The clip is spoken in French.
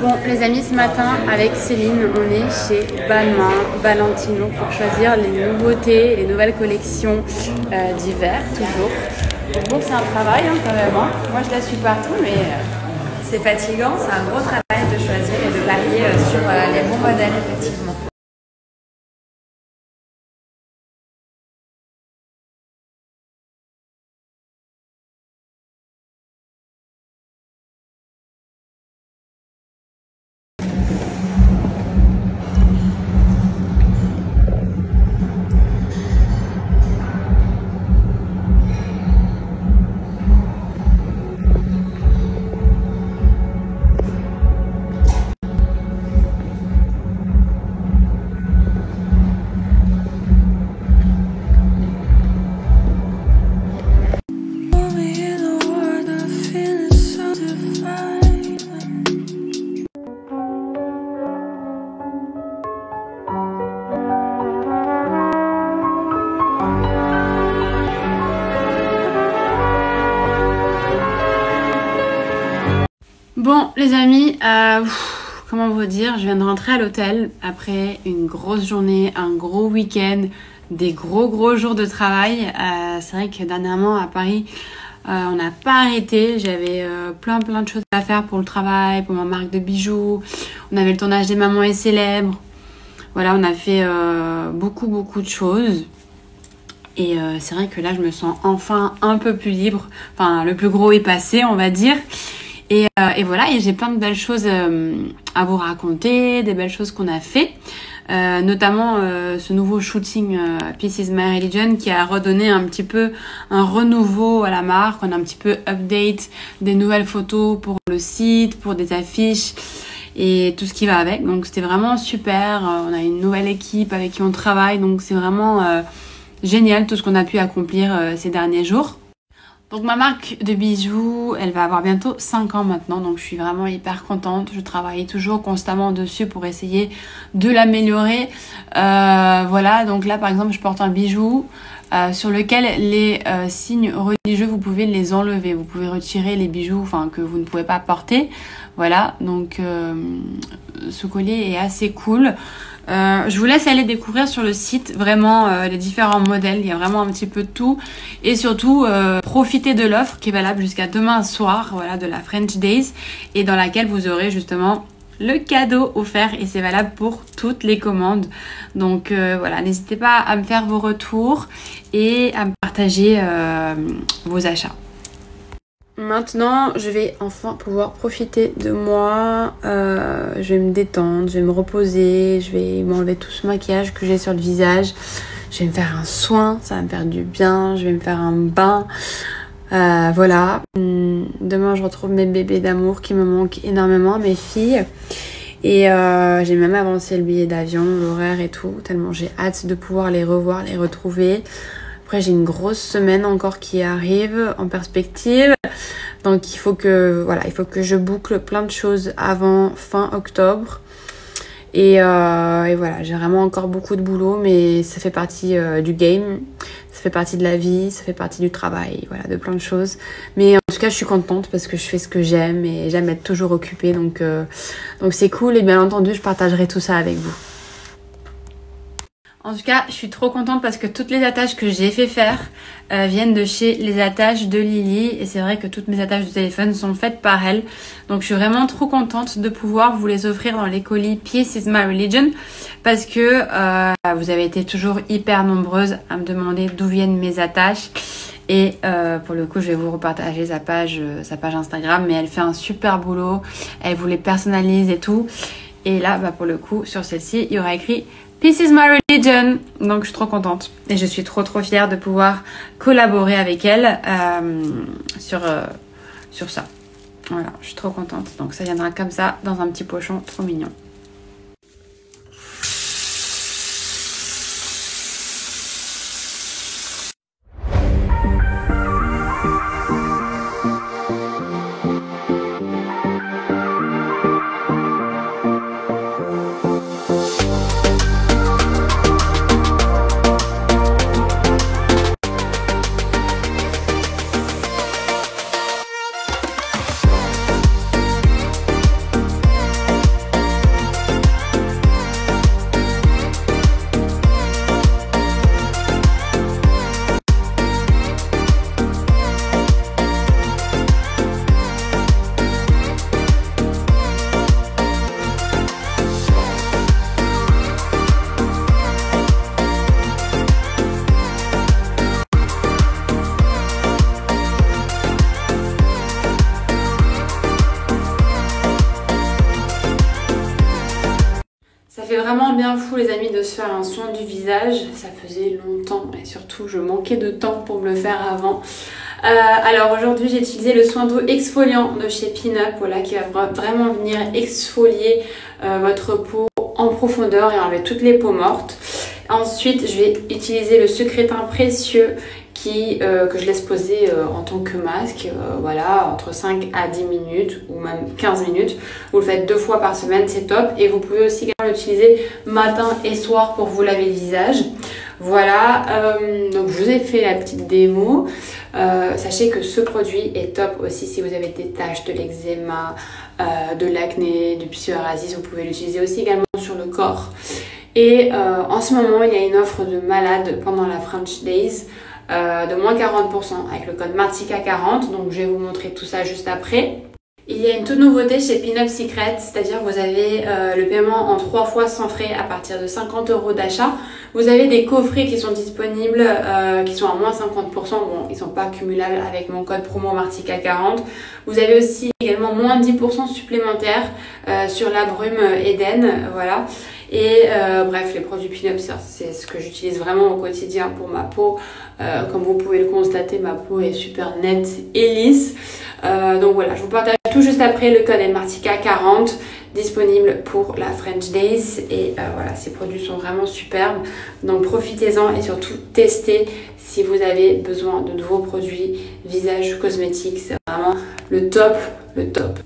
Bon, les amis, ce matin, avec Céline, on est chez Balmain, Valentino, pour choisir les nouveautés, les nouvelles collections euh, d'hiver, toujours. Bon, c'est un travail hein, hein. Moi, je la suis partout, mais euh, c'est fatigant. C'est un gros travail de choisir et de parier euh, sur euh, les bons modèles, effectivement. Bon, les amis, euh, comment vous dire, je viens de rentrer à l'hôtel après une grosse journée, un gros week-end, des gros gros jours de travail. Euh, c'est vrai que dernièrement à Paris, euh, on n'a pas arrêté. J'avais plein plein de choses à faire pour le travail, pour ma marque de bijoux. On avait le tournage des mamans et célèbres. Voilà, on a fait beaucoup beaucoup de choses. Et c'est vrai que là, je me sens enfin un peu plus libre. Enfin, le plus gros est passé, on va dire. Et, euh, et voilà, et j'ai plein de belles choses euh, à vous raconter, des belles choses qu'on a fait. Euh, notamment euh, ce nouveau shooting euh, my religion qui a redonné un petit peu un renouveau à la marque. On a un petit peu update des nouvelles photos pour le site, pour des affiches et tout ce qui va avec. Donc c'était vraiment super. Euh, On a une nouvelle équipe avec qui on travaille, donc c'est vraiment euh, génial tout ce qu'on a pu accomplir ces derniers jours. Donc ma marque de bijoux, elle va avoir bientôt 5 ans maintenant, donc je suis vraiment hyper contente. Je travaille toujours constamment dessus pour essayer de l'améliorer. Euh, voilà, donc là par exemple je porte un bijou euh, sur lequel les euh, signes religieux, vous pouvez les enlever. Vous pouvez retirer les bijoux enfin, que vous ne pouvez pas porter. Voilà, donc ce collier est assez cool. Euh, je vous laisse aller découvrir sur le site vraiment euh, les différents modèles. Il y a vraiment un petit peu de tout. Et surtout, euh, profitez de l'offre qui est valable jusqu'à demain soir, voilà, de la French Days, et dans laquelle vous aurez justement le cadeau offert et c'est valable pour toutes les commandes. Donc voilà, n'hésitez pas à me faire vos retours et à me partager vos achats. Maintenant, je vais enfin pouvoir profiter de moi. Euh, je vais me détendre, je vais me reposer, je vais m'enlever tout ce maquillage que j'ai sur le visage. Je vais me faire un soin, ça va me faire du bien. Je vais me faire un bain. Euh, voilà. Hum, Demain, je retrouve mes bébés d'amour qui me manquent énormément, mes filles. Et euh, j'ai même avancé le billet d'avion, l'horaire et tout, tellement j'ai hâte de pouvoir les revoir, les retrouver. Après, j'ai une grosse semaine encore qui arrive en perspective. Donc, il faut que, voilà, il faut que je boucle plein de choses avant fin octobre. Et, euh, voilà, j'ai vraiment encore beaucoup de boulot, mais ça fait partie euh, du game, ça fait partie de la vie, ça fait partie du travail, voilà, de plein de choses. Mais en tout cas, je suis contente parce que je fais ce que j'aime et j'aime être toujours occupée, donc euh, donc c'est cool. Et bien entendu, je partagerai tout ça avec vous. En tout cas, je suis trop contente parce que toutes les attaches que j'ai fait faire euh, viennent de chez les attaches de Lily. Et c'est vrai que toutes mes attaches de téléphone sont faites par elle. Donc je suis vraiment trop contente de pouvoir vous les offrir dans les colis Peace is my religion. Parce que euh, vous avez été toujours hyper nombreuses à me demander d'où viennent mes attaches. Et euh, pour le coup, je vais vous repartager sa page, sa page Instagram. Mais elle fait un super boulot. Elle vous les personnalise et tout. Et là, bah, pour le coup, sur celle-ci, il y aura écrit This is my religion. Donc je suis trop contente et je suis trop trop fière de pouvoir collaborer avec elle euh, sur, euh, sur ça. Voilà, je suis trop contente. Donc ça viendra comme ça dans un petit pochon trop mignon. Vraiment bien fou les amis de se faire un soin du visage. Ça faisait longtemps et surtout je manquais de temps pour me le faire avant. Euh, alors aujourd'hui j'ai utilisé le soin d'eau exfoliant de chez Pinup voilà, qui va vraiment venir exfolier euh, votre peau en profondeur et enlever toutes les peaux mortes. Ensuite je vais utiliser le secrétin précieux euh, que je laisse poser en tant que masque, voilà, entre 5 à 10 minutes ou même 15 minutes. Vous le faites deux fois par semaine, c'est top. Et vous pouvez aussi l'utiliser matin et soir pour vous laver le visage. Voilà, euh, donc je vous ai fait la petite démo. Euh, sachez que ce produit est top aussi si vous avez des taches, de l'eczéma, euh, de l'acné, du psoriasis. Vous pouvez l'utiliser aussi également sur le corps. Et en ce moment, il y a une offre de malade pendant la French Days. De moins 40% avec le code Martica40 donc je vais vous montrer tout ça juste après il y a une toute nouveauté chez Pinup Secret, c'est-à-dire vous avez euh, le paiement en trois fois sans frais à partir de 50 euros d'achat. Vous avez des coffrets qui sont disponibles, euh, qui sont à moins 50%. Bon, ils sont pas cumulables avec mon code promo Martica40. Vous avez aussi également moins 10% supplémentaires euh, sur la brume Eden, voilà. Et bref, les produits Pinup, c'est ce que j'utilise vraiment au quotidien pour ma peau. comme vous pouvez le constater, ma peau est super nette et lisse. Euh, donc voilà, je vous partage tout juste après le code Martica 40 disponible pour la French Days et euh, voilà ces produits sont vraiment superbes donc profitez-en et surtout testez si vous avez besoin de nouveaux produits visage cosmétiques c'est vraiment le top le top